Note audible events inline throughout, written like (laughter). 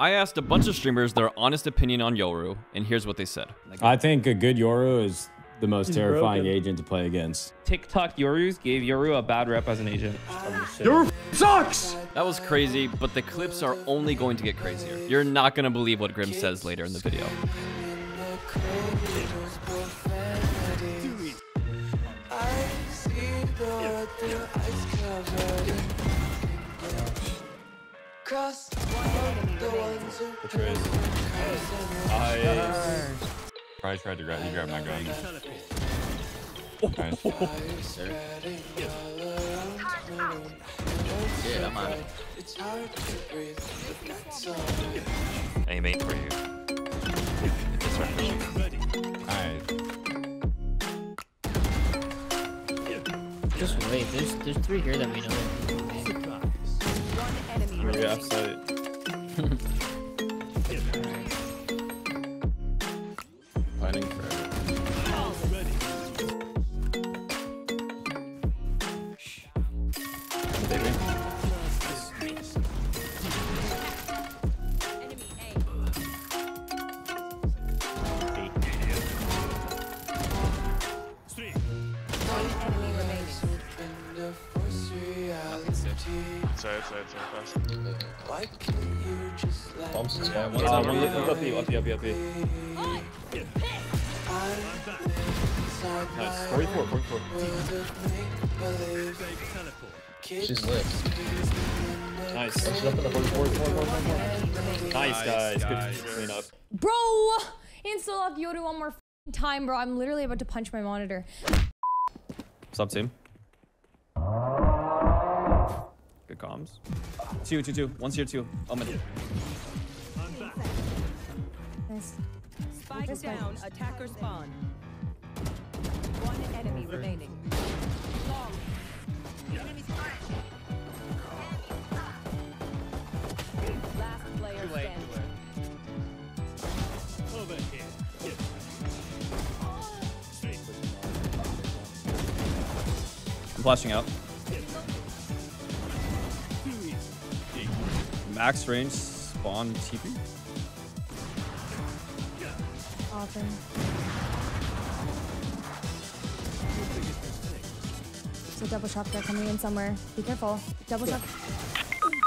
I asked a bunch of streamers their honest opinion on Yoru, and here's what they said. I think a good Yoru is the most He's terrifying broken. agent to play against. TikTok Yorus gave Yoru a bad rep as an agent. Yoru sucks! That was crazy, but the clips are only going to get crazier. You're not going to believe what Grim says later in the video. Cross the ones I probably tried to grab. He grabbed my gun. Nice. Yeah, I'm on it. it's hard to breathe. but that's all. Aim eight for you. It's right for Just wait. There's there's three here that we know. Yeah, absolutely. (laughs) Force reality. Sorry, sorry, sorry. Fast. Bombs is fine. be? Uh, one up up up up B. Nice. 44, 44. world of make-believe. She's lit. Nice. She's up in the 44, 44, 44. Nice, guys. Good clean up. Bro! Insta lock Yoru one more time, bro. I'm literally about to punch my monitor. What's up, team? Good comms. Two, two, two. One's here, two. Oh, Omen. Nice. Spike This way. down, attacker spawn. One enemy remaining. Last I'm flashing out. Max range spawn TP. Awesome. There's a double shot there coming in somewhere. Be careful. Double shot.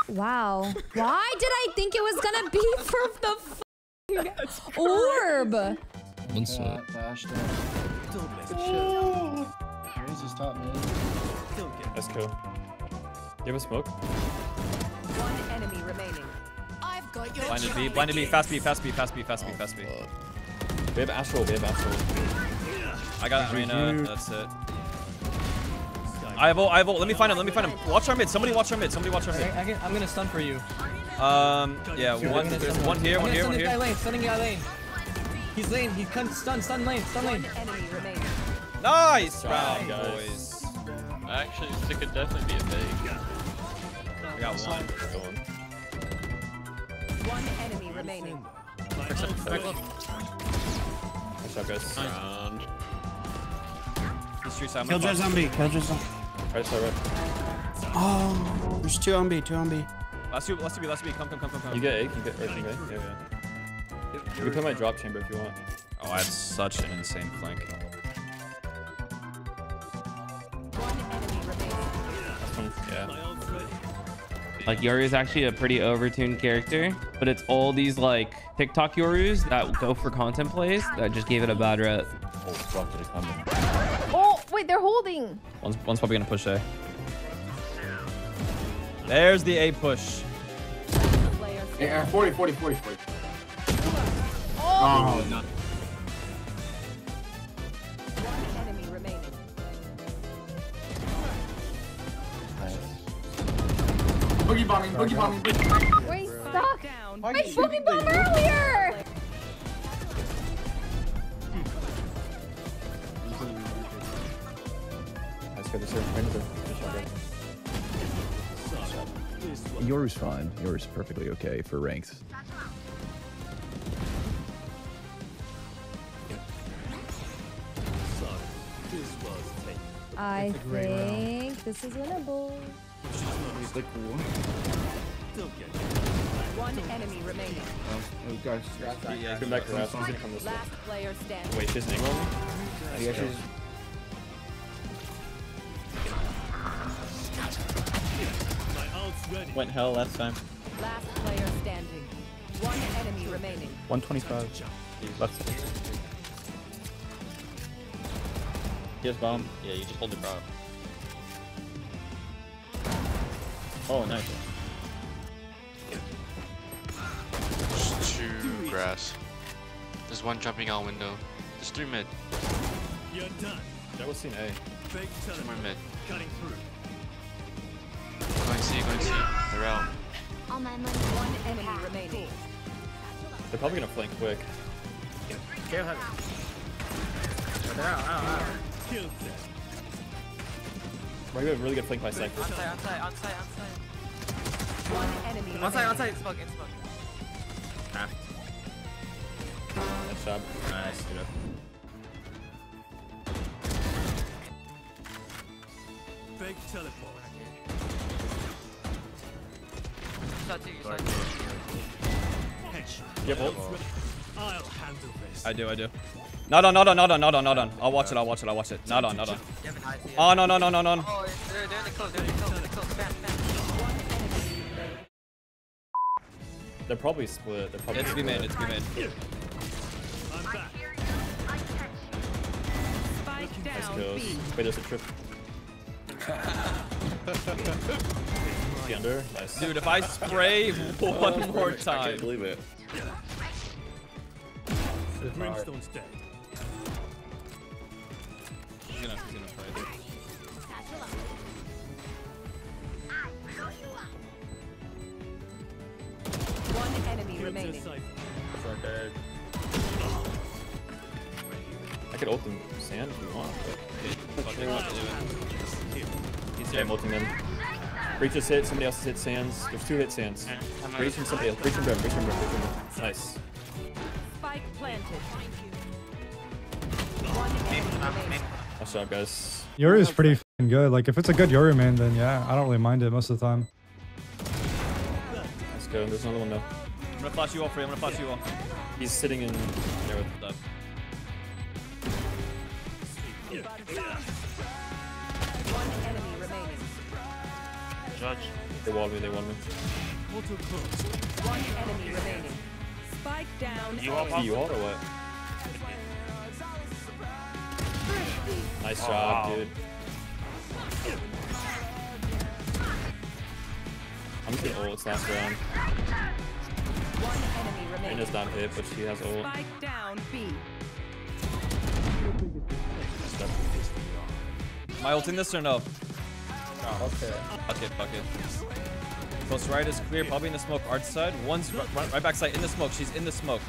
Wow. Why did I think it was gonna be (laughs) for the f***ing orb? One sweat. That's cool. You have a smoke? One enemy remaining. I've got your Blinded B, blinded B, fast B, fast B, fast B, fast B, fast B. We have Astral, we have Astral. I got Arena, that's it. I have ult, I have ult. Let me find him, let me find him. Watch our mid, somebody watch our mid, somebody watch our mid. I, am gonna stun for you. Um, yeah, one, there's one here, one here, one here. lane, stunning guy lane. He's lane, he comes stun, stun lane, stun lane. One enemy remaining. Nice round, guys. boys. Actually, this could definitely be a fake. I got one. One enemy remaining. Nice job, guys. Round. He's street side. Killjoy zombie, Killjoy zombie. Right side, right. Oh, there's two on B, two on B. Last two, last two B, last two B. Come, come, come, come, come. You get A, you get A, you get A. Yeah, yeah. You can put my drop chamber if you want. Oh, I had such an insane flank. Like Yoru is actually a pretty overtuned character, but it's all these like TikTok Yorus that go for content plays that just gave it a bad rep. Oh, fuck, it come? Oh, wait, they're holding. One's, one's probably gonna push A. There's the A push. Yeah, 40, 40, 40, 40. Oh, Oh, no. Boogie bombing, boogie bombing. we're stuck. Down. I boogie bomb earlier. Nice, good to see. Right into the- good shot, guys. Yoru's fine. Yoru's perfectly okay for ranks. I think this is winnable. He's like, what? One enemy remaining. Oh, guys. Yeah, come back to last. Come this way. Last player standing. Wait, she's an angle on? I guess she's. Went hell last time. Last player standing. One enemy remaining. 125. Left. He has bomb. Yeah, you just hold the bro. Oh, nice. There's two grass. There's one jumping out window. There's three mid. You're done. That was scene A. Two more mid. Cutting through. Going C, going C. They're out. All my money. One enemy remaining. They're probably gonna flank quick. They're out, out, out. We're gonna really good flank by Cypher. Onside, onside, onside, onside. One enemy Onside, remaining. onside. Smoke, in smoke. Ah. Nice job. Nice, dude. Fake teleport. You have ult? I'll handle this. I do, I do. Not on, not on, not on, not on, not on. I'll watch it, I'll watch it, I'll watch it. Not on, not on. Oh, no, no, no, no, no. Oh, they're, they're in the close, they're in the close, They're probably split. They're probably It's B main, it's B main. I'm back. Spike Nice down kills. Wait, there's a trip. (laughs) The under? Nice. Dude, if I spray (laughs) one more oh, I time. can't believe it. Brimstone's dead. He's gonna, he's gonna play. One enemy remaining. I could ult him sand if you want. But... Fuck it, fuck do it. He's Yeah, here. I'm ulting them. Breach just hit, somebody else has hit sands. There's two hit sands. Breach and somebody else. Breach and Brim, Breach and Brim, Breach and Brim. Nice. Spike planted. One enemy remaining. Nice job, guys. Yoru is pretty fing good. Like if it's a good Yoru main, then yeah, I don't really mind it most of the time. Let's go. There's another one though. I'm gonna flash you all free, I'm gonna flash you all. He's sitting in there with the One enemy remaining. Judge. They walled me, they walled me. Portal. One enemy remaining. Spike down. You A. all You all or what? Nice Oh, job, wow. dude. I'm just gonna ult last round. One enemy remaining. Reyna's not hit, but she has ult. Spike down B. Am I ulting this or no? Okay. Okay, fuck it. Close right is clear, probably in the smoke. Art side. One's right, right, right back side in the smoke. She's in the smoke.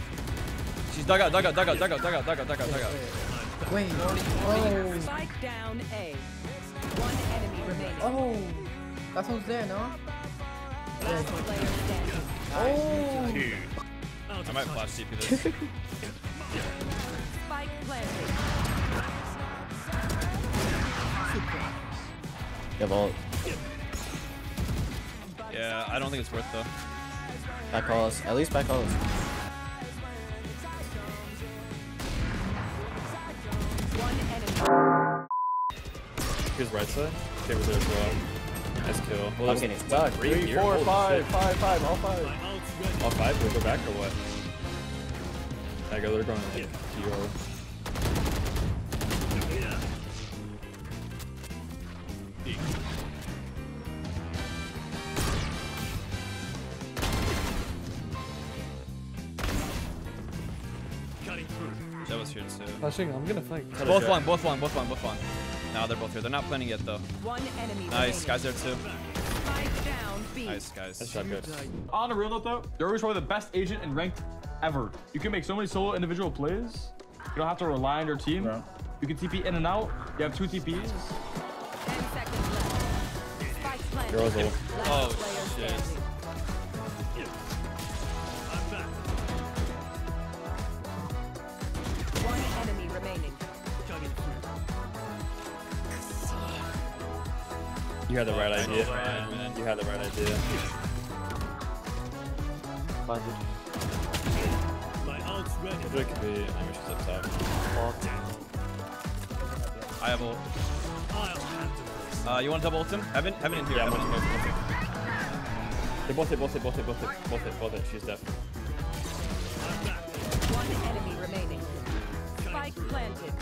She's dug out, dug out, dug out, dug out, dug out, dug out, dug out, dug out. Wait. Oh. Spike down A. One enemy remaining. Oh. That one's there, no? Last player standing. Oh. Dude. I might flash TP this. Spike planted. You have ult. Yeah, I don't think it's worth though. Back calls. At least back calls. Here's right side. Okay, we're there as well. Nice kill. Well, I'm there's getting stuck. three Three, here. four, Holy five, shit. five, five, all five. All five? We'll go back or what? I go, they're going to TR. That was here too. Oh, Flashing, I'm gonna flank. Both one, both one, both one, both one. No, they're both here. They're not planning yet though. One enemy Nice, remaining. guys there too. Down Nice, guys. Nice job, guys. On a real note though, Yoru's probably the best agent in ranked ever. You can make so many solo individual plays. You don't have to rely on your team. You can TP in and out. You have two TPs. Ten seconds left. Spike planted. Girls ult. Oh, shit. One enemy remaining. You had the right idea. Right. You had the right idea. planted. There could be ambushes up top. I have ult. Uh, you want to double ult him? Heaven, Heaven in here. Yeah, I'm Heaven in watching here. They both hit, both hit, both hit, both hit, both hit, both hit. She's dead. One enemy remaining. Spike planted.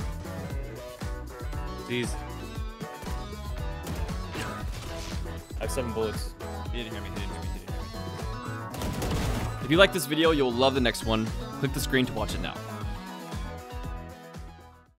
Jeez. I have seven bullets. He didn't hear me. He didn't hear me. He didn't hear me. If you like this video, you'll love the next one. Click the screen to watch it now.